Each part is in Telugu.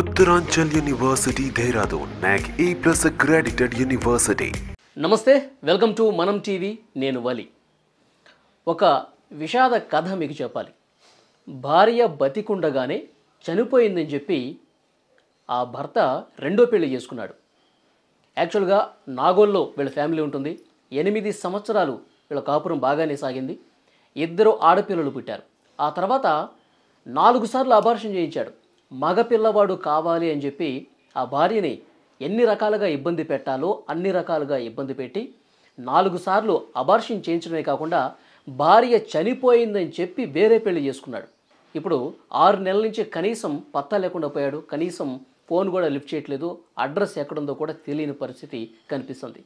Uttaranchal university Dehradun. NAAC A plus accredited university నమస్తే వెల్కమ్ టు మనం టీవీ నేను వలి. ఒక విషాద కథ మీకు చెప్పాలి. భార్య బతికుండగానే చనిపోయిందని చెప్పి ఆ భర్త రెండో పెళ్ళి చేసుకున్నాడు. యాక్చువల్గా నాగోల్లో వీళ్ళ ఫ్యామిలీ ఉంటుంది. ఎనిమిది సంవత్సరాలు వీళ్ళ కాపురం బాగానే సాగింది. ఇద్దరు ఆడపిల్లలు పుట్టారు. ఆ తర్వాత నాలుగు సార్లు అబార్షన్ చేయించాడు. మగ పిల్లవాడు కావాలి అని చెప్పి ఆ భార్యని ఎన్ని రకాలుగా ఇబ్బంది పెట్టాలో అన్ని రకాలుగా ఇబ్బంది పెట్టి నాలుగు సార్లు అబార్షన్ చేయించడమే కాకుండా భార్య చనిపోయిందని చెప్పి వేరే పెళ్ళి చేసుకున్నాడు. ఇప్పుడు ఆరు నెలల నుంచి కనీసం పత్తా లేకుండా పోయాడు. కనీసం ఫోన్ కూడా లిఫ్ట్ చేయట్లేదు. అడ్రస్ ఎక్కడుందో కూడా తెలియని పరిస్థితి కనిపిస్తుంది.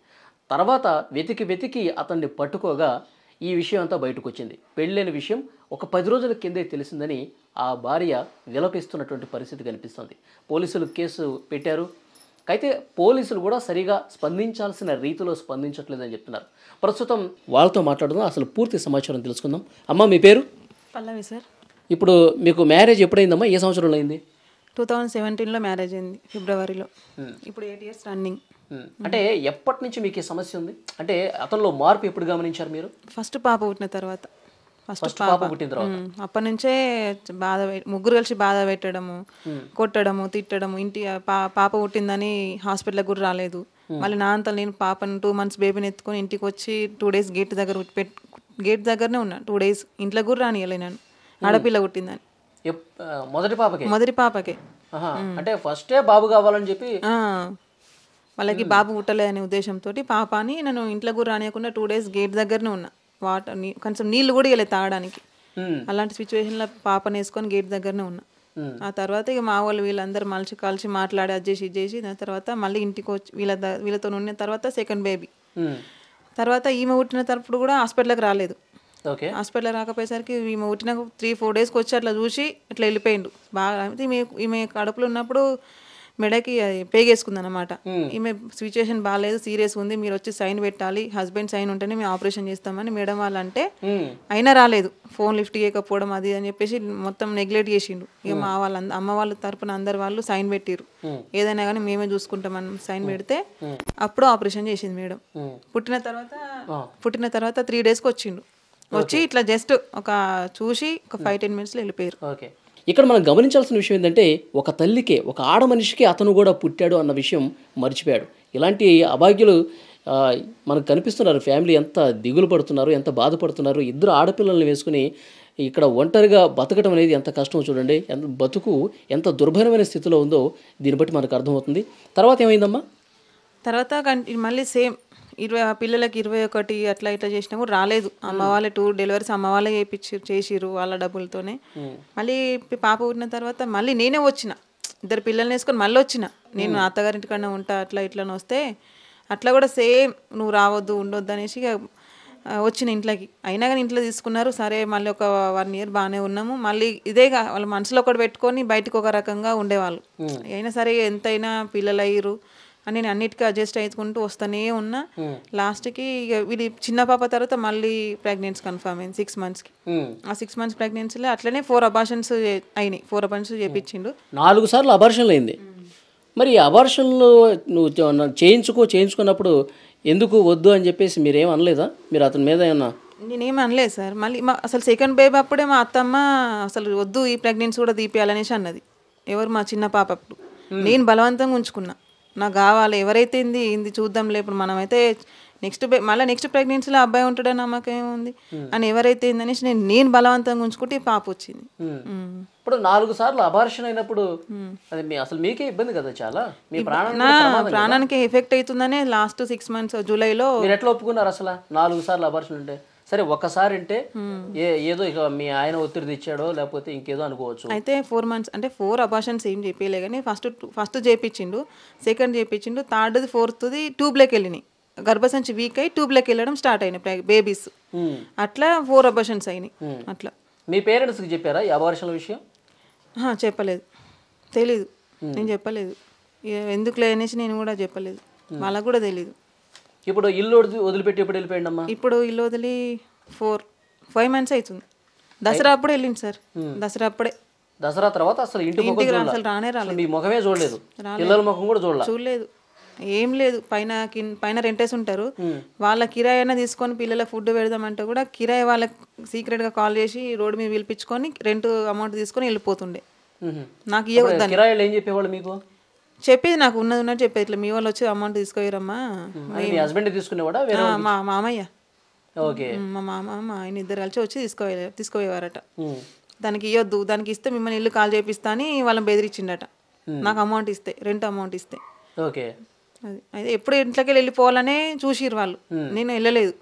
తర్వాత వెతికి వెతికి అతన్ని పట్టుకోగా ఈ విషయం అంతా బయటకు వచ్చింది పెళ్ళైన విషయం ఒక పది రోజుల కిందే తెలిసిందని ఆ భార్య విలపిస్తున్నటువంటి పరిస్థితి కనిపిస్తుంది. పోలీసులు కేసు పెట్టారు. అయితే పోలీసులు కూడా సరిగా స్పందించాల్సిన రీతిలో స్పందించట్లేదని చెప్తున్నారు. ప్రస్తుతం వాళ్ళతో మాట్లాడుదాం. అసలు పూర్తి సమాచారం తెలుసుకుందాం. అమ్మ మీ పేరు? పల్లవి సార్. ఇప్పుడు మీకు మ్యారేజ్ ఎప్పుడైందమ్మా? ఏ సంవత్సరంలో అయింది? టూ థౌజండ్ సెవెంటీన్లో మ్యారేజ్ అయింది ఫిబ్రవరిలో. ఇప్పుడు ఎయిట్ ఇయర్స్ రన్నింగ్. అంటే ఎప్పటి నుంచి మీకు ఈ సమస్య ఉంది? అంటే అతనిలో మార్పు ఎప్పుడు గమనించారు మీరు? ఫస్ట్ పాప పుట్టిన తర్వాత. ఫస్ట్ పాప. పుట్టిన తర్వాత. అప్పటి నుంచే బాధ ముగ్గురు కలిసి బాధ పెట్టడము కొట్టడము తిట్టడము ఇంటి పాప పుట్టిందని హాస్పిటల్కి కూడా రాలేదు. మళ్ళీ నా అంతా నేను పాపను టూ మంత్స్ బేబీని ఎత్తుకొని ఇంటికి వచ్చి టూ డేస్ గేట్ దగ్గర గేట్ దగ్గరనే ఉన్నా. టూ డేస్ ఇంట్లో కూడా రానియలే నేను. ఆడపిల్ల పుట్టిందని. మొదటి పాపకి? మొదటి పాపకే. అంటే ఫస్టే బాబు కావాలని చెప్పి వాళ్ళకి బాబు పుట్టలే అనే ఉద్దేశంతో పాపని నేను ఇంట్లో కూడా రానియకుండా టూ డేస్ గేట్ దగ్గరనే ఉన్నా. వాటర్ కొంచెం నీళ్ళు కూడా ఇవ్వలేదు తాగడానికి. ఉమ్, అలాంటి సిచ్యువేషన్లో పాపని వేసుకొని గేట్ దగ్గరనే ఉన్నా. ఆ తర్వాత ఇక మా వాళ్ళు వీళ్ళందరూ మలిసి కలిసి మాట్లాడి అది చేసి ఇది చేసి దాని తర్వాత మళ్ళీ ఇంటికి వచ్చి వీళ్ళ వీళ్ళతో ఉన్న తర్వాత సెకండ్ బేబీ తర్వాత ఈమె పుట్టిన తరపుడు కూడా హాస్పిటల్కి రాలేదు. ఓకే హాస్పిటల్ రాకపోయేసరికి ఈమె పుట్టిన త్రీ ఫోర్ డేస్కి వచ్చి అట్లా చూసి అట్లా వెళ్ళిపోయిండు. బాగా అయితే ఈమె ఈమె కడుపులో ఉన్నప్పుడు మెడకి అది పేగేసుకుంది అనమాట ఈమె సిచ్యువేషన్ బాగాలేదు సీరియస్ ఉంది. మీరు వచ్చి సైన్ పెట్టాలి హస్బెండ్ సైన్ ఉంటేనే మేము ఆపరేషన్ చేస్తామని మేడం వాళ్ళు అంటే ఉమ్, అయినా రాలేదు. ఫోన్ లిఫ్ట్ చేయకపోవడం అది అని చెప్పేసి మొత్తం నెగ్లెక్ట్ చేసిండు. ఇక మా వాళ్ళ అమ్మ వాళ్ళ తరపున అందరు వాళ్ళు సైన్ పెట్టిరు ఏదైనా కానీ మేమే చూసుకుంటామని సైన్ పెడితే అప్పుడు ఆపరేషన్ చేసింది మేడం. పుట్టిన తర్వాత పుట్టిన తర్వాత త్రీ డేస్కి వచ్చిండు. వచ్చి ఇట్లా జస్ట్ ఒక చూసి ఒక ఫైవ్ టెన్ మినిట్స్లో వెళ్ళిపోయారు. ఓకే. ఇక్కడ మనం గమనించాల్సిన విషయం ఏంటంటే ఒక తల్లికే ఒక ఆడ మనిషికి అతను కూడా పుట్టాడు అన్న విషయం మర్చిపోయాడు. ఇలాంటి అభాగ్యులు మనకు కనిపిస్తున్నారు. ఫ్యామిలీ ఎంత దిగులు పడుతున్నారు ఎంత బాధపడుతున్నారు. ఇద్దరు ఆడపిల్లల్ని వేసుకుని ఇక్కడ ఒంటరిగా బతకడం అనేది ఎంత కష్టం చూడండి. ఎంత బతుకు ఎంత దుర్భరమైన స్థితిలో ఉందో దీన్ని బట్టి మనకు అర్థమవుతుంది. తర్వాత ఏమైందమ్మా? తర్వాత మళ్ళీ సేమ్ ఇరవై ఆ పిల్లలకి ఇరవై ఒకటి అట్లా ఇట్లా చేసినా కూడా రాలేదు. అమ్మ వాళ్ళే టూ డెలివరీస్ అమ్మ వాళ్ళే చేయించి చేసిర్రు వాళ్ళ డబ్బులతోనే. మళ్ళీ పాప పుట్టిన తర్వాత మళ్ళీ నేనే వచ్చిన. ఇద్దరు పిల్లల్ని వేసుకొని మళ్ళీ వచ్చిన. నేను అత్తగారింటి కన్నా ఉంటా అట్లా ఇట్లా వస్తే అట్లా కూడా సేమ్ నువ్వు రావద్దు ఉండొద్దు అనేసి వచ్చిన ఇంట్లోకి. అయినా కానీ ఇంట్లో తీసుకున్నారు. సరే మళ్ళీ ఒక వన్ ఇయర్ బాగానే ఉన్నాము. మళ్ళీ ఇదేగా వాళ్ళ మనసులో ఒకటి పెట్టుకొని బయటకు ఒక రకంగా ఉండేవాళ్ళు. అయినా సరే ఎంతైనా పిల్లలు అయ్యారు అని నేను అన్నిటికీ అడ్జస్ట్ అయ్యుకుంటూ వస్తూనే ఉన్నా. లాస్ట్కి ఇక వీడి చిన్న పాప తర్వాత మళ్ళీ ప్రెగ్నెన్సీ కన్ఫర్మ్ అయింది సిక్స్ మంత్స్కి. ఆ సిక్స్ మంత్స్ ప్రెగ్నెన్సీలో అట్లనే ఫోర్ అబార్షన్స్ అయినాయి. ఫోర్ అబార్షన్స్ చేపించిండు నాలుగు సార్లు అబార్షన్లు అయింది. మరి అబార్షన్లు నువ్వు చేయించుకో చేయించుకున్నప్పుడు ఎందుకు వద్దు అని చెప్పేసి మీరేం అనలేదా? మీరు అతని మీద ఏమన్నా? నేనేం అనలేదు సార్. మళ్ళీ మా అసలు సెకండ్ బేబీ అప్పుడే మా అత్తమ్మ అసలు వద్దు ఈ ప్రెగ్నెన్సీ కూడా తీపియాలనేసి అన్నది. ఎవరు మా చిన్న పాప అప్పుడు. నేను బలవంతంగా ఉంచుకున్నా. నాకు కావాలి. ఎవరైతే ఇంది ఇంది చూద్దాంలే. ఇప్పుడు మనమైతే నెక్స్ట్ మళ్ళీ నెక్స్ట్ ప్రెగ్నెన్సీలో అబ్బాయి ఉంటాడని నమ్మకం ఏముంది? అని ఎవరైతే ఏందనేసి నేను నేను బలవంతంగా ఉంచుకుంటే ఈ పాప వచ్చింది. ఇప్పుడు నాలుగు సార్లు అబార్షన్ అయినప్పుడు అది మీ అసలు మీకే ఇబ్బంది కదా చాలా? మీ ప్రాణం నా ప్రాణానికి ఎఫెక్ట్ అవుతుందనే లాస్ట్ సిక్స్ మంత్స్ జూలైలో ఎట్లా ఒప్పుకున్నారు అసలు? నాలుగు సార్లు అబార్షన్ ఉంటే. సరే ఒక్కసారి అంటే ఏదో ఇక మీ ఆయన ఒత్తిడి తెచ్చాడో లేకపోతే ఇంకేదో అనుకోవచ్చు. అయితే ఫోర్ మంత్స్ అంటే ఫోర్ అబార్షన్స్ ఏం చెప్పలే కానీ ఫస్ట్ ఫస్ట్ చేపించిండు సెకండ్ చేపించిండు థర్డ్ది ఫోర్త్ది ట్యూబ్లోకి వెళ్ళినాయి. గర్భసంచి వీక్ అయి ట్యూబ్లోకి వెళ్ళడం స్టార్ట్ అయినాయి బేబీస్. అట్లా ఫోర్ అబార్షన్స్ అయినాయి అట్లా. మీ పేరెంట్స్కి చెప్పారా ఈ అబార్షన్ల విషయం? చెప్పలేదు. తెలీదు. నేను చెప్పలేదు. ఎందుకులే అనేసి నేను కూడా చెప్పలేదు. వాళ్ళకు కూడా తెలీదు. ఇప్పుడు ఇల్లు వదిలి- వదిలిపెట్టి ఎప్పుడు వెళ్ళిపోయింది అమ్మా ఇప్పుడు ఇల్లు వదిలి ఫోర్ ఫైవ్ మంత్స్ అవుతుంది దసరా అప్పుడే వెళ్ళింది సార్. దసరా అప్పుడే. దసరా తర్వాత అసలు ఇంటి ముఖం. అసలు రానే అసలు మీ ముఖమే చూడలేదు. పిల్లల ముఖం కూడా చూడలే? చూడలేదు. ఏం లేదు. పైన పైన రెంటేసి ఉంటారు. వాళ్ళ కిరాయి అయినా తీసుకొని పిల్లలకు ఫుడ్ పెడదామంటే కూడా కిరాయి వాళ్ళకి సీక్రెట్గా కాల్ చేసి రోడ్డు మీద పిలిపించుకొని రెంట్ అమౌంట్ తీసుకొని వెళ్ళిపోతుండే. నాకు ఇవ్వద్దని కిరాయిలు ఏం చెప్పేవాళ్ళు మీకు? చెప్పేది నాకు ఉన్నది ఉన్నట్టు చెప్పేది. ఇట్లా మీ వాళ్ళు వచ్చి అమౌంట్ తీసుకోరమ్మా హస్బెండ్ తీసుకునేవాడా? మా మామయ్య. ఓకే. మా మామ మా ఆయన ఇద్దరు కలిసి వచ్చి తీసుకోవే తీసుకుపోయేవారట మ్మ్. దానికి ఇవ్వద్దు దానికి ఇస్తే మిమ్మల్ని ఇల్లు కాల్ చేపిస్తా అని వాళ్ళని బెదిరించిండట. నాకు అమౌంట్ ఇస్తే రెంట్ అమౌంట్ ఇస్తే. ఓకే. అది అయితే ఎప్పుడు ఇంట్లోకి వెళ్ళిపోవాలనే చూసిరు వాళ్ళు. నేను వెళ్ళలేదు.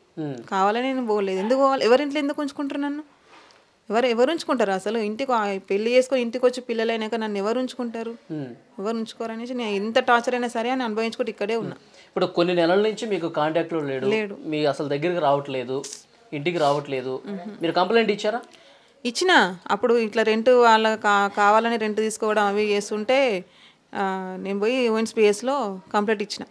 కావాలని నేను పోలేదు. ఎందుకు పోవాలి? ఎవరింట్లో ఎందుకు ఉంచుకుంటారు నన్ను? ఎవరు ఎవరు ఉంచుకుంటారు అసలు? ఇంటికి పెళ్ళి చేసుకొని ఇంటికి వచ్చి పిల్లలైనాక నన్ను ఎవరు ఉంచుకుంటారు? ఎవరు ఉంచుకోరు అనేసి నేను ఎంత టార్చర్ అయినా సరే అని అనుభవించుకుంటూ ఇక్కడే ఉన్నా. ఇప్పుడు కొన్ని నెలల నుంచి మీకు కాంటాక్ట్లో లేడు. మీ అసలు దగ్గరికి రావట్లేదు. ఇంటికి రావట్లేదు. మీరు కంప్లైంట్ ఇచ్చారా? ఇచ్చిన. అప్పుడు ఇట్లా రెంట్ వాళ్ళ కావాలని రెంట్ తీసుకోవడం అవి చేస్తుంటే నేను పోయి ఓఎన్స్ పిఎస్లో కంప్లైంట్ ఇచ్చిన.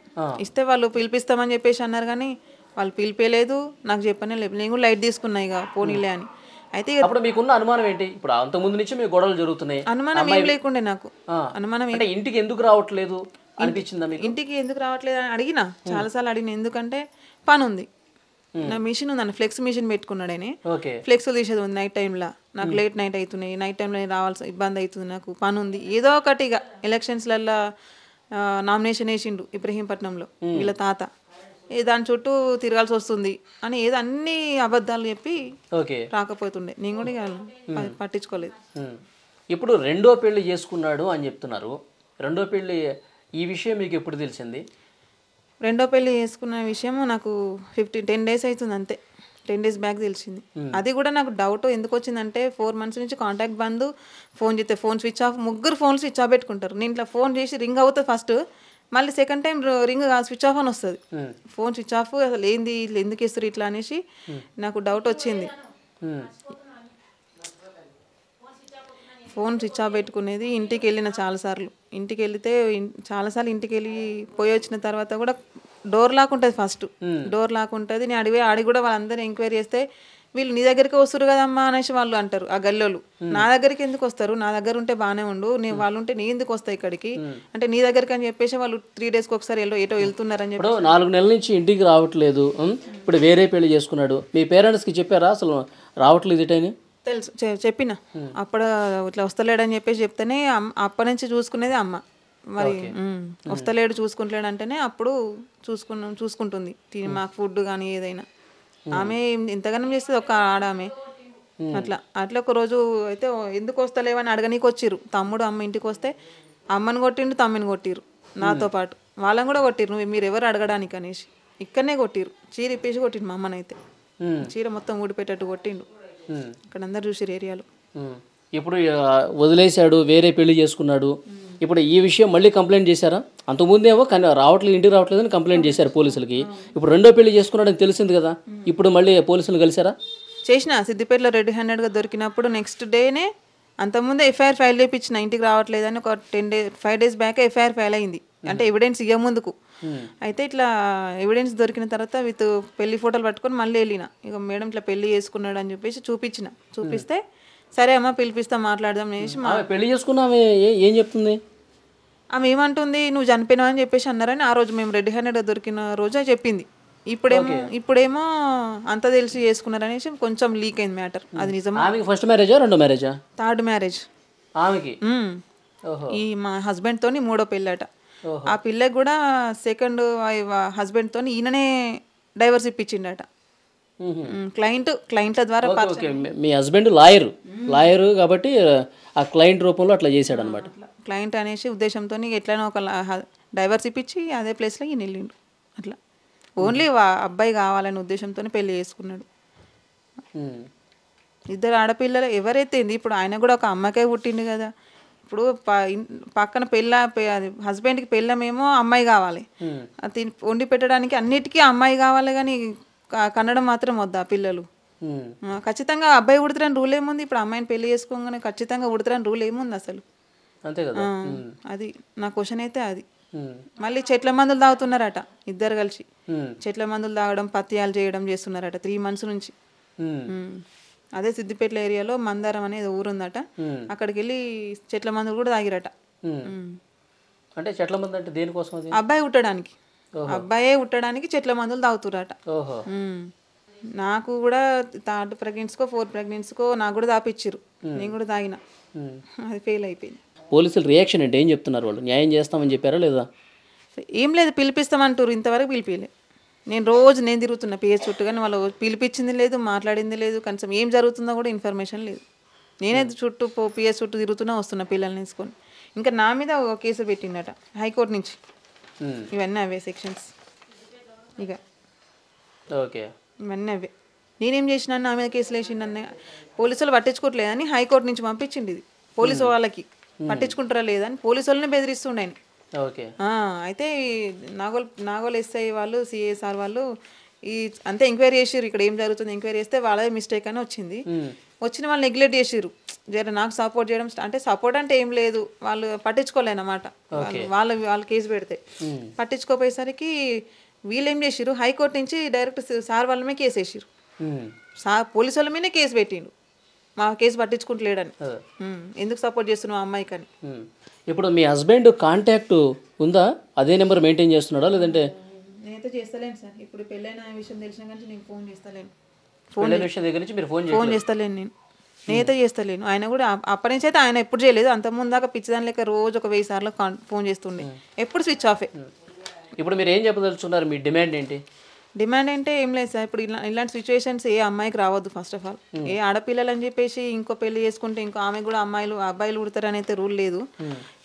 ఇస్తే వాళ్ళు పిలిపిస్తామని చెప్పేసి అన్నారు కానీ వాళ్ళు పిలిపేయలేదు నాకు చెప్పనే లేదు. నేను కూడా లైట్ తీసుకున్నా ఇక పోనీలే అని. అయితే అప్పుడు మీకున్న అనుమానం ఏంటి? ఇప్పుడు అంత ముందు నుంచి మీకు గొడవలు జరుగుతున్నాయి. అనుమానం ఏం లేకుండే నాకు. అనుమానం అంటే ఇంటికి ఎందుకు రావట్లేదు? అనిపించిందా మీకు? ఇంటికి ఎందుకు రావట్లేదు అని అడిగిన. చాలాసార్లు అడిగిన. ఎందుకంటే పని ఉంది నా మిషన్ ఉందండి ఫ్లెక్స్ మిషన్ పెట్టుకున్నాడని ఓకే. ఫ్లెక్స్ తీసేది ఉంది నైట్ టైంలో. నాకు లేట్ నైట్ అవుతున్నాయి. నైట్ టైంలో రావాల్సిన ఇబ్బంది అవుతుంది నాకు. పని ఉంది ఏదో ఒకటి ఇక. ఎలక్షన్స్లల్లో నామినేషన్ వేసిండు ఇబ్రహీంపట్నంలో. వీళ్ళ తాత. దాని చుట్టూ తిరగాల్సి వస్తుంది అని ఏదో అన్ని అబద్ధాలు చెప్పి ఓకే. రాకపోతుండే. నేను కూడా పట్టించుకోలేదు. ఇప్పుడు రెండో పెళ్ళి చేసుకున్నాడు అని చెప్తున్నారు. రెండో పెళ్ళి ఈ విషయం మీకు ఎప్పుడు తెలిసింది? రెండో పెళ్ళి చేసుకున్న విషయం నాకు ఫిఫ్టీన్ టెన్ డేస్ అవుతుంది అంతే. టెన్ డేస్ బ్యాక్ తెలిసింది. అది కూడా నాకు డౌట్ ఎందుకు వచ్చిందంటే ఫోర్ మంత్స్ నుంచి కాంటాక్ట్ బంద్ ఫోన్ చేస్తే ఫోన్ స్విచ్ ఆఫ్ ముగ్గురు ఫోన్ స్విచ్ ఆఫ్ పెట్టుకుంటారు. నేను ఇట్లా ఫోన్ చేసి రింగ్ అవుతుంది ఫస్ట్. మళ్ళీ second time ring switch off అని వస్తుంది. ఫోన్ స్విచ్ ఆఫ్ అసలు ఏంది ఎందుకు ఇస్తారు ఇట్లా అనేసి నాకు డౌట్ వచ్చింది. ఫోన్ స్విచ్ ఆఫ్ పెట్టుకునేది ఇంటికి వెళ్ళిన చాలాసార్లు ఇంటికి వెళ్తే చాలాసార్లు ఇంటికి వెళ్ళి పోయి వచ్చిన తర్వాత కూడా డోర్ లాక్ ఉంటుంది ఫస్ట్ డోర్ లాక్ ఉంటుంది. నేను అడిగి అడిగి కూడా వాళ్ళందరూ ఎంక్వైరీ చేస్తే వీళ్ళు నీ దగ్గరికి వస్తారు కదమ్మా అనేసి వాళ్ళు అంటారు ఆ గల్లోళ్ళు. నా దగ్గరికి ఎందుకు వస్తారు? నా దగ్గర ఉంటే బాగానే ఉండు. నేను వాళ్ళు ఉంటే నీ ఎందుకు వస్తాయి ఇక్కడికి? అంటే నీ దగ్గరికి అని చెప్పేసి వాళ్ళు త్రీ డేస్కి ఒకసారి ఎల్లో ఎటో వెళ్తున్నారని చెప్పి నాలుగు నెలల నుంచి ఇంటికి రావట్లేదు. ఇప్పుడు వేరే పెళ్ళి చేసుకున్నాడు. మీ పేరెంట్స్కి చెప్పారా? అసలు రావట్లేదు ఇటని? తెలుసు. చెప్పిన. అప్పుడు ఇట్లా వస్తలేడని చెప్పేసి చెప్తేనే అప్పటి నుంచి చూసుకునేది అమ్మ. మరి వస్తలేడు చూసుకుంటలేడు అంటేనే అప్పుడు చూసుకున్నాం చూసుకుంటుంది. తిని మాకు ఫుడ్ కానీ ఏదైనా. ఆమె ఇంతగానం చేస్తుంది ఒక ఆడ ఆమె అట్లా అట్లా ఒక రోజు అయితే ఎందుకు వస్తలేవని అడగనీకి వచ్చిర్రు తమ్ముడు అమ్మ ఇంటికి వస్తే అమ్మని కొట్టిండు తమ్మిని కొట్టిర్రు నాతో పాటు. వాళ్ళని కూడా కొట్టిర్రు నువ్వు మీరు ఎవరు అడగడానికి అనేసి. ఇక్కడనే కొట్టిర్రు చీర ఇప్పేసి కొట్టిండు మా అమ్మనైతే. చీర మొత్తం ఊడిపెట్టేట్టు కొట్టిండు. ఉమ్. అక్కడ అందరు చూసిరు ఏరియాలో. ఇప్పుడు వదిలేశాడు వేరే పెళ్ళి చేసుకున్నాడు. ఇప్పుడు ఈ విషయం మళ్ళీ కంప్లైంట్ చేశారా? అంతకుముందేమో కానీ రావట్లేదు ఇంటికి రావట్లేదు అని కంప్లైంట్ చేశారు పోలీసులకి. ఇప్పుడు రెండో పెళ్ళి చేసుకున్నాడని తెలిసింది కదా ఇప్పుడు మళ్ళీ పోలీసులు కలిసారా చేసిన సిద్దిపేటలో రెడ్ హ్యాండెడ్గా దొరికినప్పుడు నెక్స్ట్ డేనే అంతకుముందే ఎఫ్ఐఆర్ ఫైల్ చేయించిన ఇంటికి రావట్లేదని ఒక ten day five days back FIR file అయింది. అంటే ఎవిడెన్స్ ఇయ్య ముందుకు. అయితే ఇట్లా ఎవిడెన్స్ దొరికిన తర్వాత విత్ పెళ్ళి ఫోటోలు పట్టుకొని మళ్ళీ వెళ్ళిన. ఇక మేడం ఇట్లా పెళ్ళి చేసుకున్నాడు అని చెప్పేసి చూపించిన. చూపిస్తే సరే అమ్మ పిలిపిస్తా మాట్లాడదాం అనేసి మా ఆమె పెళ్ళి చేసుకున్న ఆమె ఏ- చెప్తుంది? ఆమె ఏమంటుంది నువ్వు చనిపోయినావు అని చెప్పేసి అన్నారని ఆ రోజు మేము రెడ్ హ్యాండెడ్గా దొరికిన రోజే చెప్పింది. ఇప్పుడేమో ఇప్పుడేమో అంత తెలిసి చేసుకున్నారనేసి కొంచెం లీక్ అయింది మ్యాటర్. అది నిజమా? ఆమెకి ఫస్ట్ మ్యారేజా రెండో మ్యారేజా? Third marriage. ఆమెకి? ఈ మా హస్బెండ్ తోని మూడో పెళ్ళట. ఆ పిల్లకి కూడా సెకండ్ హస్బెండ్ తోని ఈయననే డైవర్స్ ఇప్పించిండట. క్లయింట్ క్లయింట్ల ద్వారా మీ- హస్బెండ్ లాయర్. లాయర్ కాబట్టి ఆ క్లయింట్ రూపంలో అట్లా చేశాడు అనమాట క్లయింట్ అనేసి ఉద్దేశంతో ఎట్లైనా ఒక డైవర్స్ ఇప్పించి అదే ప్లేస్లో ఈయన వెళ్ళిండు. అట్లా. ఓన్లీ అబ్బాయి కావాలనే ఉద్దేశంతో పెళ్ళి చేసుకున్నాడు. ఇద్దరు ఆడపిల్లలు ఎవరైతే ఇప్పుడు ఆయన కూడా ఒక అమ్మకే పుట్టిండు కదా. ఇప్పుడు పక్కన పెళ్ళ హస్బెండ్కి పెళ్ళమేమో అమ్మాయి కావాలి. అది తిని- వండి పెట్టడానికి అన్నిటికీ అమ్మాయి కావాలి కానీ క- కన్నడం మాత్రం వద్దా పిల్లలు. ఖచ్చితంగా అబ్బాయి ఉడతారని రూల్ ఏముంది? ఇప్పుడు అమ్మాయిని పెళ్ళి చేసుకోగానే ఖచ్చితంగా ఉడతారని రూల్ ఏముంది అసలు? అంతే కదా? అది నా క్వశ్చన్ అయితే అది. మళ్ళీ చెట్ల మందులు తాగుతున్నారట ఇద్దరు కలిసి. చెట్ల మందులు తాగడం పత్యాలు చేయడం చేస్తున్నారట త్రీ మంత్స్ నుంచి. అదే సిద్దిపేట ఏరియాలో మందారం అనేది ఊరు ఉందట అక్కడికి వెళ్ళి చెట్ల మందులు కూడా తాగిరట. అంటే చెట్ల మంది అంటే దేనికోసం అబ్బాయి ఉట్టడానికి. అబ్బాయే ఉట్టడానికి చెట్ల మందులు తాగుతురట. నాకు కూడా థర్డ్ ప్రెగ్నెన్సీకో ఫోర్త్ ప్రెగ్నెన్సీకో నాకు కూడా తాపిచ్చిర్రు నేను కూడా తాగిన. అది ఫెయిల్ అయిపోయింది. పోలీసులు రియాక్షన్ అంటే ఏం చెప్తున్నారు వాళ్ళు? న్యాయం చేస్తామని చెప్పారా లేదా? ఏం లేదు పిలిపిస్తామంటారు ఇంతవరకు పిలిపిలే నేను రోజు నేను తిరుగుతున్నా పిహెచ్ చుట్టూ కానీ వాళ్ళు పిలిపించింది లేదు మాట్లాడింది లేదు కనీసం ఏం జరుగుతుందో కూడా ఇన్ఫర్మేషన్ లేదు. నేనే చుట్టూ పో పిహెచ్ చుట్టూ తిరుగుతున్నా వస్తున్నా పిల్లల్ని తీసుకొని. ఇంకా నా మీద ఒక కేసు పెట్టిండట హైకోర్టు నుంచి. ఇవన్నీ అవే సెక్షన్స్ ఇక. ఓకే ఇవన్నీ అవే. నేనేం చేసినా నా మీద కేసులు వేసిండన్న పోలీసులు పట్టించుకోవట్లేదని హైకోర్టు నుంచి పంపించింది ఇది. పోలీసు వాళ్ళకి. పట్టించుకుంటారా లేదని పోలీసు వాళ్ళని బెదిరిస్తుండే. ఓకే అయితే నాగోల్ నాగోల్ ఎస్ఐ వాళ్ళు సిఎస్ఆర్ వాళ్ళు ఈ అంతే ఎంక్వైరీ చేసిర్రు ఇక్కడ ఏం జరుగుతుంది ఎంక్వైరీ చేస్తే వాళ్ళదే మిస్టేక్ అని వచ్చింది. వచ్చిన వాళ్ళు నెగ్లెక్ట్ చేసిర్రు. జర నాకు సపోర్ట్ చేయడం అంటే సపోర్ట్ అంటే ఏం లేదు. వాళ్ళు పట్టించుకోలేనమాట. వాళ్ళు వాళ్ళ కేసు పెడితే. పట్టించుకోపోయేసరికి వీళ్ళు ఏం చేసిర్రు? హైకోర్టు నుంచి డైరెక్ట్ సార్ వాళ్ళ మీద కేసు వేసిర్రు. ఉమ్. సా పోలీసు వాళ్ళ మీదనే కేసు పెట్టిండు. మా కేసు పట్టించుకుంటలేడని. ఎందుకు సపోర్ట్ చేస్తున్నావు అమ్మాయికి అని. ఇప్పుడు మీ హస్బెండ్ కాంటాక్ట్ ఉందా? అదే నెంబర్ మెయింటైన్ చేస్తున్నాడా? లేదంటే నేనైతే చేస్తలేను సార్. ఇప్పుడు పెళ్ళైన విషయం తెలిసిన కానీ నేను ఫోన్ చేస్తలేను. పిల్లల విషయం దగ్గర నుంచి మీరు ఫోన్ ఫోన్ చేస్తలేను నేను. నేనైతే చేస్తలేను. ఆయన కూడా అప్- అప్పటి నుంచి అయితే ఆయన ఎప్పుడు చేయలేదు. అంత ముందు దాకా పిచ్చిదాని లెక్క రోజు ఒక వెయ్యి సార్లు ఫోన్ చేస్తుండే. ఎప్పుడు స్విచ్ ఆఫే. ఇప్పుడు మీరు ఏం చెప్పదలుచుకున్నారు? మీ డిమాండ్ ఏంటి? డిమాండ్ అంటే ఏం లేదు సార్. ఇప్పుడు ఇలా ఇలాంటి సిచ్యువేషన్స్ ఏ అమ్మాయికి రావద్దు ఫస్ట్ ఆఫ్ ఆల్. ఏ ఆడపిల్లలు అని చెప్పేసి ఇంకో పెళ్ళి చేసుకుంటే ఇంకో ఆమె కూడా అమ్మాయిలు అబ్బాయిలు ఉడతారని అయితే రూల్ లేదు.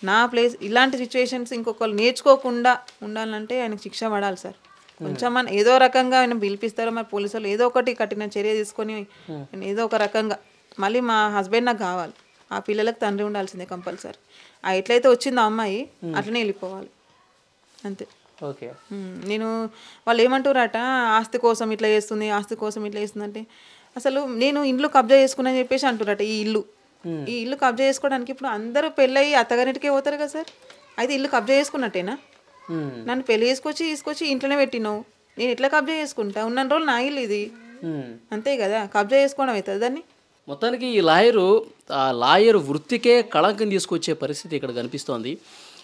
నా ప్లేస్ ఇలాంటి సిచ్యువేషన్స్ ఇంకొకరు నేర్చుకోకుండా ఉండాలంటే ఆయనకు శిక్ష పడాలి సార్. కొంచెం మన ఏదో రకంగా ఆయన పిలిపిస్తారో మరి పోలీసు వాళ్ళు ఏదో ఒకటి కఠిన చర్య తీసుకొని ఆయన ఏదో ఒక రకంగా మళ్ళీ మా హస్బెండ్ నాకు కావాలి. ఆ పిల్లలకు తండ్రి ఉండాల్సిందే కంపల్సరీ. ఆ ఎట్లయితే వచ్చిందో ఆ అమ్మాయి అట్లనే వెళ్ళిపోవాలి. అంతే. ఓకే. ఉమ్, నేను వాళ్ళు ఏమంటారట ఆస్తి కోసం ఇట్లా చేస్తుంది ఆస్తి కోసం ఇట్లా చేస్తుంది అంటే అసలు నేను ఇల్లు కబ్జా చేసుకున్నాను చెప్పేసి అంటురట ఈ ఇల్లు. ఈ ఇల్లు కబ్జా చేసుకోవడానికి ఇప్పుడు అందరూ పెళ్ళయి అత్తగారింటికే పోతారు కదా సార్? అయితే ఇల్లు కబ్జా చేసుకున్నట్టేనా. నన్ను పెళ్ళి చేసుకొచ్చి తీసుకొచ్చి ఇంట్లోనే పెట్టినావు. నేను ఎట్లా కబ్జా చేసుకుంటా? ఉన్న రోజులు నా ఇల్లు ఇది. అంతే కదా? కబ్జా చేసుకోవడం అవుతుంది దాన్ని? మొత్తానికి ఈ లాయరు ఆ లాయర్ వృత్తికే కళంకం తీసుకొచ్చే పరిస్థితి ఇక్కడ కనిపిస్తోంది.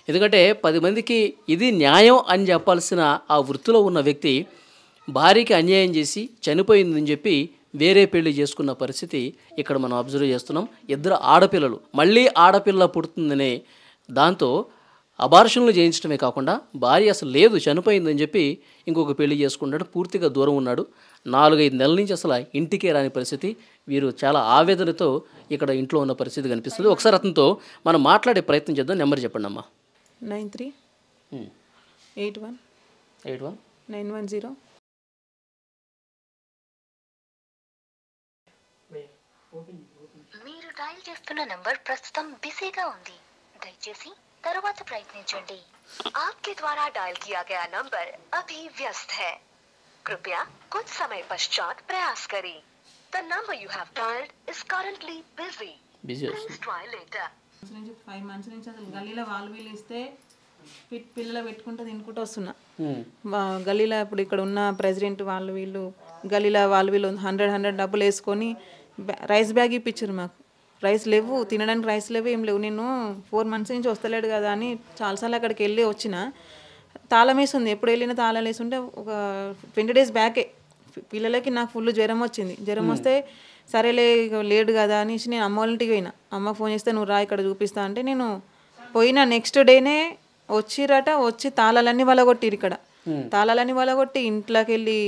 ఎందుకంటే పది మందికి ఇది న్యాయం అని చెప్పాల్సిన ఆ వృత్తిలో ఉన్న వ్యక్తి భార్యకి అన్యాయం చేసి చనిపోయిందని చెప్పి వేరే పెళ్ళి చేసుకున్న పరిస్థితి ఇక్కడ మనం అబ్జర్వ్ చేస్తున్నాం. ఇద్దరు ఆడపిల్లలు. మళ్ళీ ఆడపిల్ల పుడుతుందనే దాంతో అబార్షన్లు చేయించడమే కాకుండా భార్య అసలు లేదు చనిపోయిందని చెప్పి ఇంకొక పెళ్ళి చేసుకున్నాడు పూర్తిగా దూరం ఉన్నాడు. నాలుగైదు నెలల నుంచి అసలు ఇంటికే రాని పరిస్థితి. వీరు చాలా ఆవేదనతో ఇక్కడ ఇంట్లో ఉన్న పరిస్థితి కనిపిస్తుంది. ఒకసారి అతనితో మనం మాట్లాడే ప్రయత్నం చేద్దాం. నెంబర్ చెప్పండి అమ్మా. Nine three eight one eight one nine one zero. మీరు డయల్ చేస్తున్న నంబర్ ప్రస్తుతం బిజీగా ఉంది. దయచేసి తరువాత ప్రయత్నించండి आपके द्वारा डायल किया गया नंबर अभी व्यस्त है कृपया कुछ समय पश्चात प्रयास करें the number you have dialled is currently busy busy please try later months నుంచి ఫైవ్ మంత్స్ నుంచి అసలు గల్లీలో వాళ్ళు వీళ్ళు ఇస్తే పిట్ పిల్లలు పెట్టుకుంటూ తినుకుంటూ వస్తున్నా వా- గల్లీలో ఇప్పుడు ఇక్కడ ఉన్న ప్రెసిడెంట్ వాళ్ళు వీళ్ళు గల్లీలో వాళ్ళు వీళ్ళు హండ్రెడ్ హండ్రెడ్ డబ్బులు వేసుకొని బ్యా- రైస్ బ్యాగ్ ఇప్పించారు మాకు రైస్ లేవు తినడానికి రైస్ లేవు ఏం లేవు. నేను ఫోర్ మంత్స్ నుంచి వస్తలేడు కదా అని చాలాసార్లు అక్కడికి వెళ్ళి వచ్చిన. తాళం వేసి ఉంది ఎప్పుడు వెళ్ళినా తాళం వేసి ఉంటే ఒక ట్వంటీ డేస్ బ్యాకే. పిల్లలకి నాకు ఫుల్ జ్వరం వచ్చింది. జ్వరం వస్తే సరేలే లేడు కదా అనేసి నేను అమ్మ వాళ్ళ ఇంటికి పోయినా. అమ్మ ఫోన్ చేస్తే నువ్వు రా ఇక్కడ చూపిస్తా అంటే నేను పోయిన నెక్స్ట్ డేనే వచ్చిరట వచ్చి తాళాలన్నీ వలగొట్టిరు ఇక్కడ. తాళాలన్నీ వలగొట్టి ఇంట్లోకి వెళ్ళి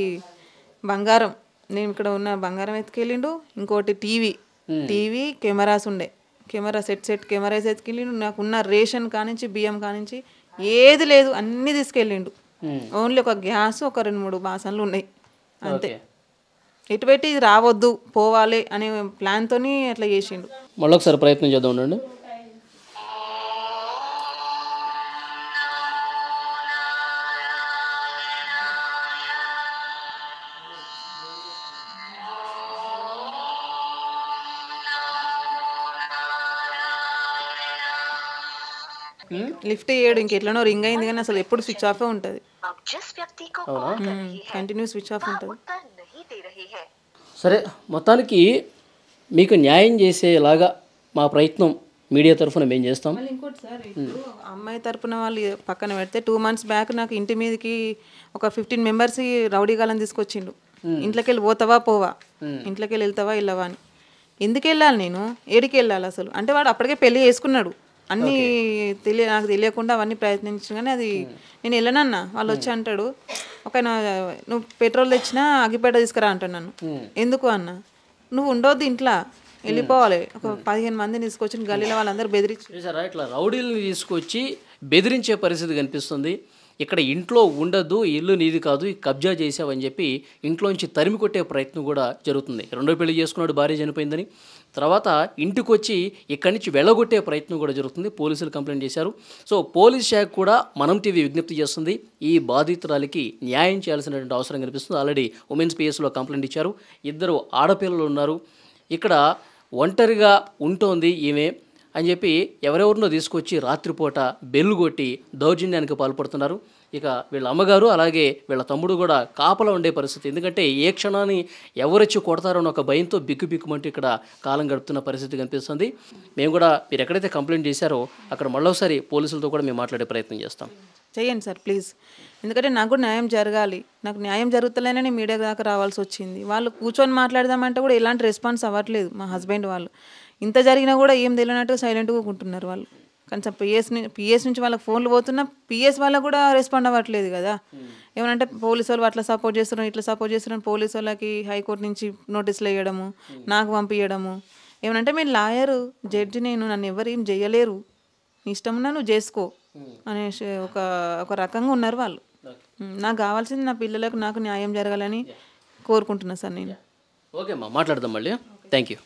బంగారం. నేను ఇక్కడ ఉన్న బంగారం ఎత్తుకెళ్ళిండు. ఇంకోటి టీవీ. టీవీ కెమెరాస్ ఉండే. కెమెరా సెట్ సెట్ కెమెరాస్ ఎత్తుకెళ్ళిండు నాకున్న రేషన్ కానించి బియ్యం కానించి ఏది లేదు. అన్నీ తీసుకెళ్ళిండు. ఓన్లీ ఒక గ్యాస్ ఒక రెండు మూడు బాసనలు ఉన్నాయి. అంతే. ఇటు పెట్టి ఇది రావద్దు పోవాలి అనే ప్లాన్తోని అట్లా చేసిండు. మళ్ళీ ఒకసారి ప్రయత్నం చేద్దాం ఉండండి. లిఫ్ట్ చేయడు ఇంకెట్లనో రింగ్ అయింది కానీ అసలు ఎప్పుడు స్విచ్ ఆఫే ఉంటుంది. కంటిన్యూ స్విచ్ ఆఫ్ ఉంటుంది. సరే మొత్తానికి మీకు న్యాయం చేసేలాగా మా ప్రయత్నం మీడియా తరఫున మేము చేస్తాం. అమ్మాయి తరఫున వాళ్ళు పక్కన పెడితే టూ మంత్స్ బ్యాక్ నాకు ఇంటి మీదకి ఒక ఫిఫ్టీన్ మెంబర్స్ రౌడీగాలను తీసుకొచ్చిండు. ఇంట్లోకి వెళ్ళి పోతావా పోవా? ఇంట్లోకి వెళ్ళి వెళ్తావా వెళ్ళవా అని. ఎందుకు వెళ్ళాలి నేను? ఏడికి వెళ్ళాలి అసలు? అంటే వాడు అప్పటికే పెళ్ళి చేసుకున్నాడు. అన్నీ తెలియ నాకు తెలియకుండా అవన్నీ ప్రయత్నించిన కానీ అది నేను వెళ్ళనన్నా. వాళ్ళు వచ్చి అంటాడు ఒక నువ్వు పెట్రోల్ తెచ్చినా అగ్గిపేట తీసుకురా అంటున్నాను ఎందుకు అన్న? నువ్వు ఉండొద్దు ఇంట్లో. వెళ్ళిపోవాలి. ఒక పదిహేను మందిని తీసుకొచ్చి గల్లీలో వాళ్ళందరూ బెదిరించి చూసారా? ఇట్లా రౌడీలను తీసుకొచ్చి బెదిరించే పరిస్థితి కనిపిస్తుంది. ఇక్కడ ఇంట్లో ఉండదు ఇల్లు నీది కాదు కబ్జా చేసావని చెప్పి ఇంట్లోంచి తరిమి కొట్టే ప్రయత్నం కూడా జరుగుతుంది. రెండో పెళ్ళి చేసుకున్నాడు భార్య చనిపోయిందని. తర్వాత ఇంటికి వచ్చి ఇక్కడి నుంచి వెళ్ళగొట్టే ప్రయత్నం కూడా జరుగుతుంది. పోలీసులు కంప్లైంట్ చేశారు. సో పోలీస్ శాఖ కూడా మనం టీవీ విజ్ఞప్తి చేస్తుంది. ఈ బాధితురాలికి న్యాయం చేయాల్సినటువంటి అవసరం కనిపిస్తుంది. ఆల్రెడీ ఉమెన్స్ పిఎస్లో కంప్లైంట్ ఇచ్చారు. ఇద్దరు ఆడపిల్లలు ఉన్నారు. ఇక్కడ ఒంటరిగా ఉంటోంది ఈమె. అని చెప్పి ఎవరెవరినో తీసుకొచ్చి రాత్రిపూట బెల్లు కొట్టి దౌర్జన్యానికి పాల్పడుతున్నారు. ఇక వీళ్ళ అమ్మగారు అలాగే వీళ్ళ తమ్ముడు కూడా కాపలా ఉండే పరిస్థితి. ఎందుకంటే ఏ క్షణాన్ని ఎవరొచ్చి కొడతారో అని ఒక భయంతో బిక్కు బిక్కుమంటూ ఇక్కడ కాలం గడుపుతున్న పరిస్థితి కనిపిస్తుంది. మేము కూడా మీరు ఎక్కడైతే కంప్లైంట్ చేశారో అక్కడ మళ్ళీసారి పోలీసులతో కూడా మేము మాట్లాడే ప్రయత్నం చేస్తాం. చేయండి సార్ ప్లీజ్. ఎందుకంటే నాకు కూడా న్యాయం జరగాలి. నాకు న్యాయం జరుగుతలేనే నేను మీడియా దాకా రావాల్సి వచ్చింది. వాళ్ళు కూర్చొని మాట్లాడదామంటే కూడా ఎలాంటి రెస్పాన్స్ అవ్వట్లేదు మా హస్బెండ్ వాళ్ళు. ఇంత జరిగినా కూడా ఏం తెలియనట్టు సైలెంట్గా ఉంటున్నారు వాళ్ళు. కొంచెం పిఎస్ పిఎస్ నుంచి వాళ్ళకి ఫోన్లు పోతున్నా పిఎస్ వాళ్ళకు కూడా రెస్పాండ్ అవ్వట్లేదు కదా. ఏమనంటే పోలీసు వాళ్ళు అట్లా సపోర్ట్ చేస్తున్నారు ఇట్లా సపోర్ట్ చేస్తున్నారు పోలీసు వాళ్ళకి హైకోర్టు నుంచి నోటీసులు వేయడము నాకు పంపించడము ఏమనంటే మీరు లాయరు జడ్జి నేను నన్ను ఎవరు ఏం చేయలేరు. నీ ఇష్టం ఉన్నా నువ్వు చేసుకో అనేసి ఒక ఒక రకంగా ఉన్నారు వాళ్ళు. నాకు కావాల్సింది నా పిల్లలకు నాకు న్యాయం జరగాలని కోరుకుంటున్నా సార్ నేను. ఓకే అమ్మా. మాట్లాడదాం మళ్ళీ. Thank you